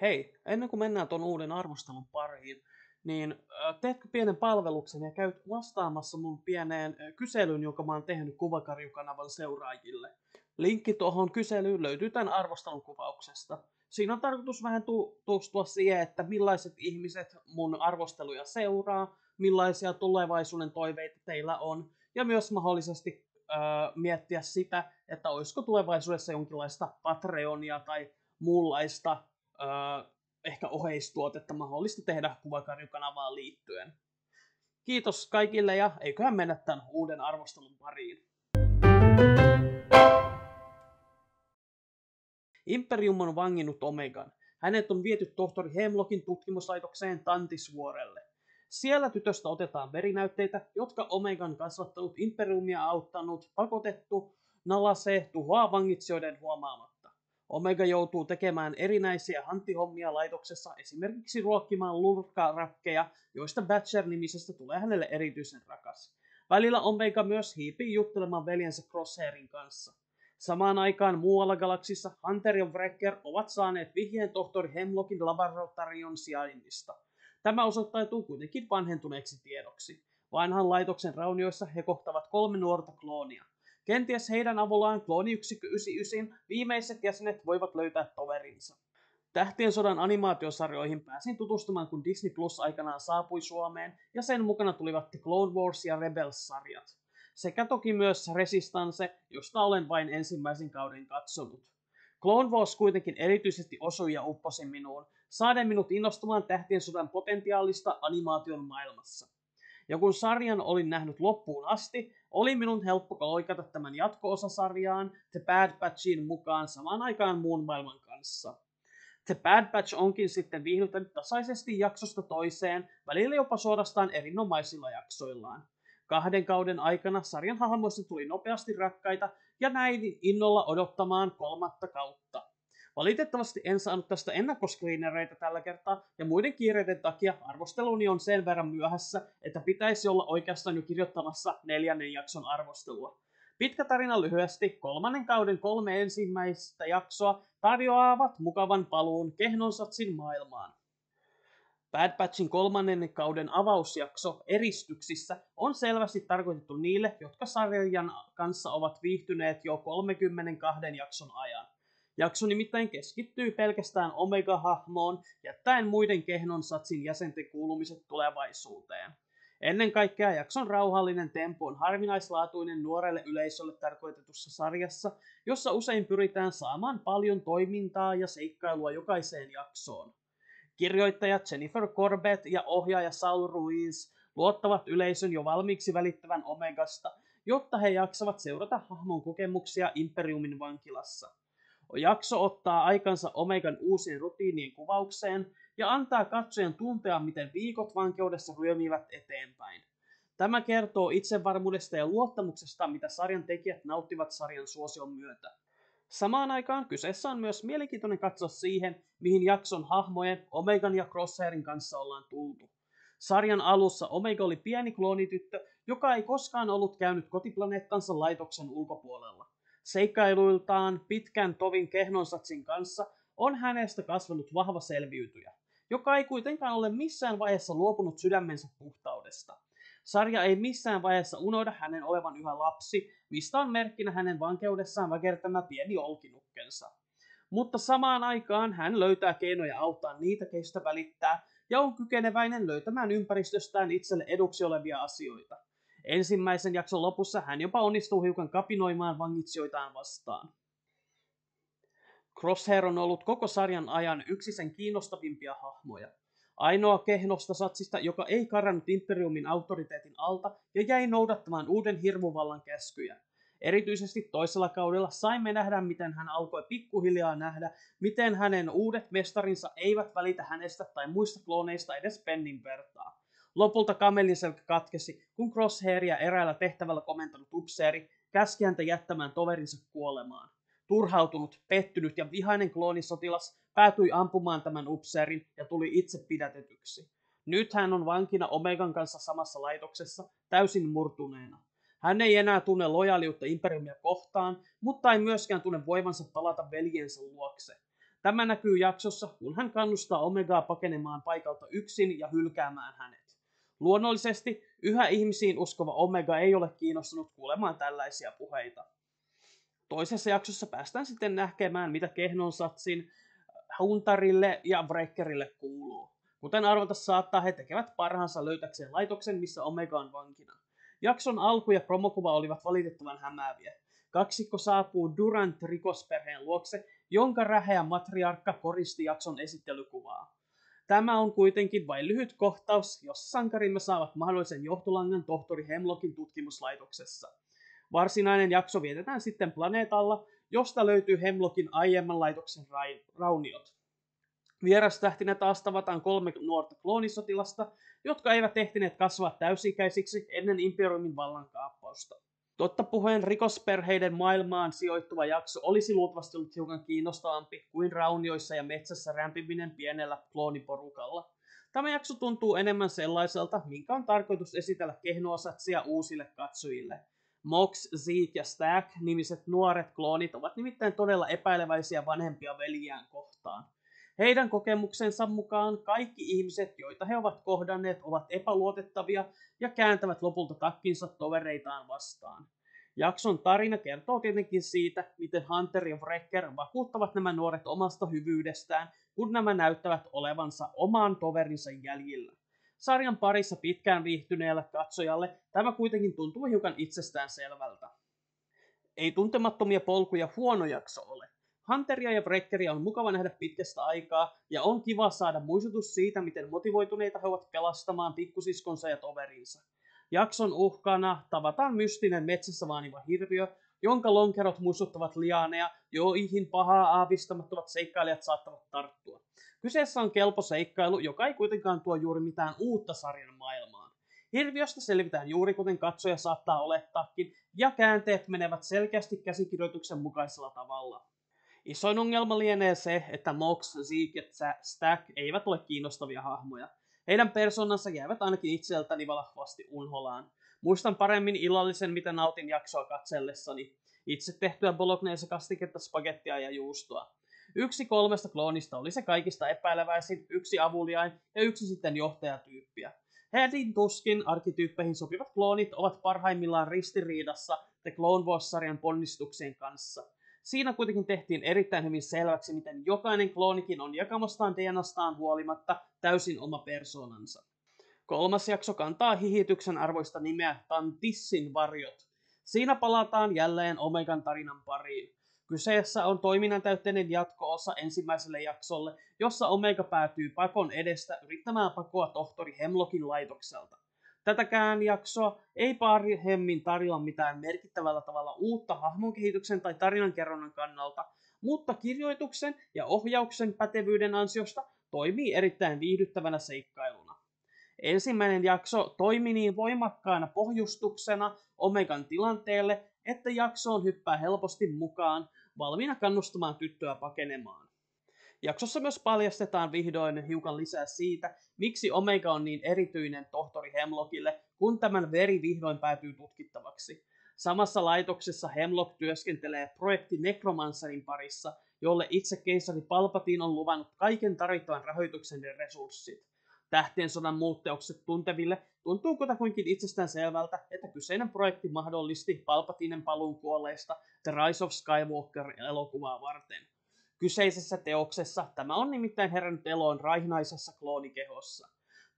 Hei, ennen kuin mennään tuon uuden arvostelun pariin, niin äh, teetkö pienen palveluksen ja käyt vastaamassa mun pieneen äh, kyselyyn, jonka mä oon tehnyt Kuvakarju-kanavan seuraajille. Linkki tuohon kyselyyn löytyy tämän arvostelun kuvauksesta. Siinä on tarkoitus vähän tutustua siihen, että millaiset ihmiset mun arvosteluja seuraa, millaisia tulevaisuuden toiveita teillä on, ja myös mahdollisesti äh, miettiä sitä, että olisiko tulevaisuudessa jonkinlaista Patreonia tai muunlaista äh, ehkä oheistuotetta mahdollista tehdä kuvakarjukanavaan liittyen. Kiitos kaikille ja eiköhän mennä tämän uuden arvostelun pariin. Imperium on vanginnut Omegan. Hänet on viety tohtori Hemlockin tutkimuslaitokseen Tantisvuorelle. Siellä tytöstä otetaan verinäytteitä, jotka Omegan kasvattanut Imperiumia auttanut pakotettu Nalase tuhoaa vangitsijoiden huomaamatta. Omega joutuu tekemään erinäisiä hanttihommia laitoksessa, esimerkiksi ruokkimaan lurkarakkeja, joista Batcher-nimisestä tulee hänelle erityisen rakas. Välillä Omega myös hiipii juttelemaan veljensä Crosshairin kanssa. Samaan aikaan muualla galaksissa Hunter ja Wrecker ovat saaneet vihjeen tohtori Hemlockin laboratorion sijainnista. Tämä osoittautuu kuitenkin vanhentuneeksi tiedoksi. Vanhan laitoksen raunioissa he kohtavat kolme nuorta kloonia. Kenties heidän avullaan klooniyksikkö 99 viimeiset jäsenet voivat löytää toverinsa. Tähtien sodan animaatiosarjoihin pääsin tutustumaan, kun Disney Plus aikanaan saapui Suomeen, ja sen mukana tulivat The Clone Wars ja Rebels-sarjat. Sekä toki myös Resistance, josta olen vain ensimmäisen kauden katsonut. Clone Wars kuitenkin erityisesti osui ja upposi minuun, saaden minut innostumaan tähtien sodan potentiaalista animaation maailmassa. Ja kun sarjan olin nähnyt loppuun asti, oli minun helppo loikata tämän jatko-osasarjaan The Bad Batchin mukaan samaan aikaan muun maailman kanssa. The Bad Batch onkin sitten viihdyttänyt tasaisesti jaksosta toiseen, välillä jopa suorastaan erinomaisilla jaksoillaan. Kahden kauden aikana sarjan hahmoista tuli nopeasti rakkaita ja näin innolla odottamaan kolmatta kautta. Valitettavasti en saanut tästä ennakkoskriinereitä tällä kertaa, ja muiden kiireiden takia arvosteluni on sen verran myöhässä, että pitäisi olla oikeastaan jo kirjoittamassa neljännen jakson arvostelua. Pitkä tarina lyhyesti, kolmannen kauden kolme ensimmäistä jaksoa tarjoavat mukavan paluun Kehnonsatsin maailmaan. Bad Batchin kolmannen kauden avausjakso Eristyksissä on selvästi tarkoitettu niille, jotka sarjan kanssa ovat viihtyneet jo 32 jakson ajan. Jakso nimittäin keskittyy pelkästään Omega-hahmoon, jättäen muiden kehnon satsin jäsenten kuulumiset tulevaisuuteen. Ennen kaikkea jakson rauhallinen tempo on harvinaislaatuinen nuorelle yleisölle tarkoitetussa sarjassa, jossa usein pyritään saamaan paljon toimintaa ja seikkailua jokaiseen jaksoon. Kirjoittajat Jennifer Corbett ja ohjaaja Saul Ruiz luottavat yleisön jo valmiiksi välittävän Omegasta, jotta he jaksavat seurata hahmon kokemuksia Imperiumin vankilassa. Jakso ottaa aikansa Omegan uusien rutiinien kuvaukseen ja antaa katsojan tuntea, miten viikot vankeudessa ryömivät eteenpäin. Tämä kertoo itsevarmuudesta ja luottamuksesta, mitä sarjan tekijät nauttivat sarjan suosion myötä. Samaan aikaan kyseessä on myös mielenkiintoinen katso siihen, mihin jakson hahmojen Omegan ja Crosshairin kanssa ollaan tultu. Sarjan alussa Omega oli pieni kloonityttö, joka ei koskaan ollut käynyt kotiplaneettansa laitoksen ulkopuolella. Seikkailuiltaan pitkän tovin kehnonsatsin kanssa on hänestä kasvanut vahva selviytyjä, joka ei kuitenkaan ole missään vaiheessa luopunut sydämensä puhtaudesta. Sarja ei missään vaiheessa unohda hänen olevan yhä lapsi, mistä on merkkinä hänen vankeudessaan väkertämä pieni olkinukkensa. Mutta samaan aikaan hän löytää keinoja auttaa niitä, keistä välittää, ja on kykeneväinen löytämään ympäristöstään itselle eduksi olevia asioita. Ensimmäisen jakson lopussa hän jopa onnistuu hiukan kapinoimaan vangitsijoitaan vastaan. Crosshair on ollut koko sarjan ajan yksi sen kiinnostavimpia hahmoja. Ainoa kehnosta satsista, joka ei karannut Imperiumin autoriteetin alta ja jäi noudattamaan uuden hirmuvallan käskyjä. Erityisesti toisella kaudella saimme nähdä, miten hän alkoi pikkuhiljaa nähdä, miten hänen uudet mestarinsa eivät välitä hänestä tai muista klooneista edes pennin vertaa. Lopulta kamelin selkä katkesi, kun Crosshairia eräällä tehtävällä komentanut upseeri käski häntä jättämään toverinsa kuolemaan. Turhautunut, pettynyt ja vihainen kloonisotilas päätyi ampumaan tämän upseerin ja tuli itse pidätetyksi. Nyt hän on vankina Omegan kanssa samassa laitoksessa, täysin murtuneena. Hän ei enää tunne lojaaliutta imperiumia kohtaan, mutta ei myöskään tunne voivansa palata veljensä luokse. Tämä näkyy jaksossa, kun hän kannustaa Omegaa pakenemaan paikalta yksin ja hylkäämään hänet. Luonnollisesti yhä ihmisiin uskova Omega ei ole kiinnostunut kuulemaan tällaisia puheita. Toisessa jaksossa päästään sitten näkemään, mitä Kehnon satsin Huntarille ja Breakerille kuuluu. Kuten arvata saattaa, he tekevät parhaansa löytäkseen laitoksen, missä Omega on vankina. Jakson alku ja promokuva olivat valitettavan hämääviä. Kaksikko saapuu Durant rikosperheen luokse, jonka räheä matriarkka koristi jakson esittelykuvaa. Tämä on kuitenkin vain lyhyt kohtaus, jossa sankarimme saavat mahdollisen johtolangan tohtori Hemlockin tutkimuslaitoksessa. Varsinainen jakso vietetään sitten planeetalla, josta löytyy Hemlockin aiemman laitoksen rauniot. Vierastähtinä taas tavataan kolme nuorta kloonisotilasta, jotka eivät ehtineet kasvaa täysikäisiksi ennen Imperiumin vallankaappausta. Totta puheen rikosperheiden maailmaan sijoittuva jakso olisi luultavasti ollut hiukan kiinnostavampi kuin raunioissa ja metsässä rämpiminen pienellä klooniporukalla. Tämä jakso tuntuu enemmän sellaiselta, minkä on tarkoitus esitellä kehnoasatsia uusille katsojille. Mox, Zeke ja Stack nimiset nuoret kloonit ovat nimittäin todella epäileväisiä vanhempia veljiään kohtaan. Heidän kokemuksensa mukaan kaikki ihmiset, joita he ovat kohdanneet, ovat epäluotettavia ja kääntävät lopulta takkinsa tovereitaan vastaan. Jakson tarina kertoo tietenkin siitä, miten Hunter ja Wrecker vakuuttavat nämä nuoret omasta hyvyydestään, kun nämä näyttävät olevansa oman toverinsa jäljillä. Sarjan parissa pitkään viihtyneelle katsojalle tämä kuitenkin tuntuu hiukan itsestään selvältä. Ei tuntemattomia polkuja huono jakso ole. Hunteria ja Breckeria on mukava nähdä pitkästä aikaa, ja on kiva saada muistutus siitä, miten motivoituneita he ovat pelastamaan pikkusiskonsa ja toverinsa. Jakson uhkana tavataan mystinen metsässä vaaniva hirviö, jonka lonkerot muistuttavat lianeja, joihin pahaa aavistamattomat seikkailijat saattavat tarttua. Kyseessä on kelpo seikkailu, joka ei kuitenkaan tuo juuri mitään uutta sarjan maailmaan. Hirviöstä selvitään juuri kuten katsoja saattaa olettaakin, ja käänteet menevät selkeästi käsikirjoituksen mukaisella tavalla. Isoin ongelma lienee se, että Mox, Zeke ja Stack eivät ole kiinnostavia hahmoja. Heidän persoonansa jäävät ainakin itseltäni valahvasti unholaan. Muistan paremmin illallisen, mitä nautin jaksoa katsellessani. Itse tehtyä bolognese kastiketta, spagettia ja juustoa. Yksi kolmesta kloonista oli se kaikista epäileväisin, yksi avuliain ja yksi sitten johtajatyyppiä. Heidin tuskin arkkityyppeihin sopivat kloonit ovat parhaimmillaan ristiriidassa The Clone Wars-sarjan ponnistuksien kanssa. Siinä kuitenkin tehtiin erittäin hyvin selväksi, miten jokainen kloonikin on jakamastaan DNAstaan huolimatta täysin oma persoonansa. Kolmas jakso kantaa hihityksen arvoista nimeä Tantissin varjot. Siinä palataan jälleen Omegan tarinan pariin. Kyseessä on toiminnantäytteinen jatko-osa ensimmäiselle jaksolle, jossa Omega päätyy pakon edestä yrittämään pakoa tohtori Hemlockin laitokselta. Tätäkään jaksoa ei paremmin tarjoa mitään merkittävällä tavalla uutta hahmonkehityksen tai tarinankerronnan kannalta, mutta kirjoituksen ja ohjauksen pätevyyden ansiosta toimii erittäin viihdyttävänä seikkailuna. Ensimmäinen jakso toimi niin voimakkaana pohjustuksena Omegan tilanteelle, että jaksoon hyppää helposti mukaan, valmiina kannustamaan tyttöä pakenemaan. Jaksossa myös paljastetaan vihdoin hiukan lisää siitä, miksi Omega on niin erityinen tohtori Hemlockille, kun tämän veri vihdoin päätyy tutkittavaksi. Samassa laitoksessa Hemlock työskentelee projekti Necromancerin parissa, jolle itse keisari Palpatine on luvannut kaiken tarvittavan rahoituksen ja resurssit. Tähtien sodan muutteokset tunteville tuntuu kutakuinkin itsestään selvältä, että kyseinen projekti mahdollisti Palpatinen paluun kuolleista The Rise of Skywalker-elokuvaa varten. Kyseisessä teoksessa tämä on nimittäin herännyt eloon raihnaisessa kloonikehossa.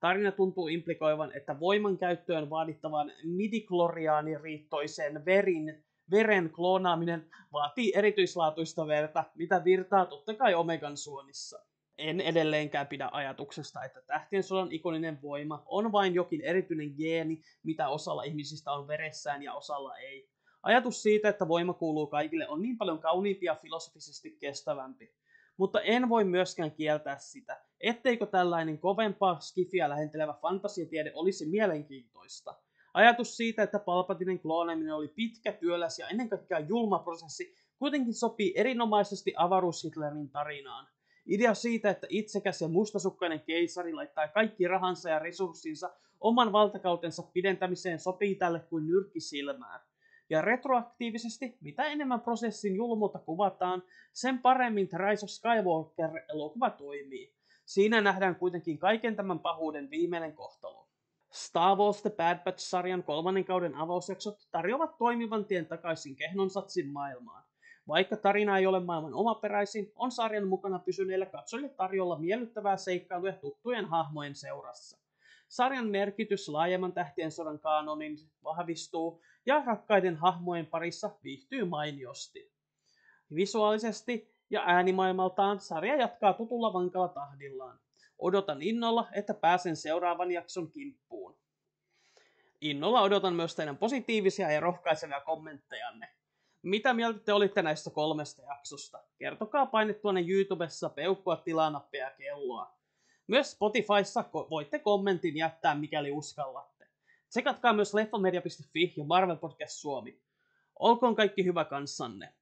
Tarina tuntuu implikoivan, että voiman käyttöön vaadittavan midikloriaaniriittoisen verin, veren kloonaaminen vaatii erityislaatuista verta, mitä virtaa totta kai Omegan suonissa. En edelleenkään pidä ajatuksesta, että tähtien sodan ikoninen voima on vain jokin erityinen geeni, mitä osalla ihmisistä on veressään ja osalla ei. Ajatus siitä, että voima kuuluu kaikille, on niin paljon kauniimpi ja filosofisesti kestävämpi. Mutta en voi myöskään kieltää sitä, etteikö tällainen kovempaa skifiä lähentelevä fantasiatiede olisi mielenkiintoista. Ajatus siitä, että Palpatinen kloonaaminen oli pitkä, työläs ja ennen kaikkea julma prosessi, kuitenkin sopii erinomaisesti avaruushitlerin tarinaan. Idea siitä, että itsekäs ja mustasukkainen keisari laittaa kaikki rahansa ja resurssinsa oman valtakautensa pidentämiseen sopii tälle kuin nyrkki silmään. Ja retroaktiivisesti, mitä enemmän prosessin julmulta kuvataan, sen paremmin The Rise of Skywalker-elokuva toimii. Siinä nähdään kuitenkin kaiken tämän pahuuden viimeinen kohtalo. Star Wars The Bad Batch-sarjan kolmannen kauden avausjaksot tarjoavat toimivan tien takaisin Kehnonsatsin maailmaan. Vaikka tarina ei ole maailman omaperäisin, on sarjan mukana pysyneille katsojille tarjolla miellyttävää seikkailua tuttujen hahmojen seurassa. Sarjan merkitys laajemman tähtien sodan kaanonin vahvistuu ja rakkaiden hahmojen parissa viihtyy mainiosti. Visuaalisesti ja äänimaailmaltaan sarja jatkaa tutulla vankalla tahdillaan. Odotan innolla, että pääsen seuraavan jakson kimppuun. Innolla odotan myös teidän positiivisia ja rohkaisevia kommenttejanne. Mitä mieltä te olitte näistä kolmesta jaksosta? Kertokaa painettuanne YouTubessa peukkua tilanappia ja kelloa. Myös Spotifyssa voitte kommentin jättää, mikäli uskallatte. Tsekatkaa myös leffamedia.fi ja Marvel Podcast Suomi. Olkoon kaikki hyvä kanssanne.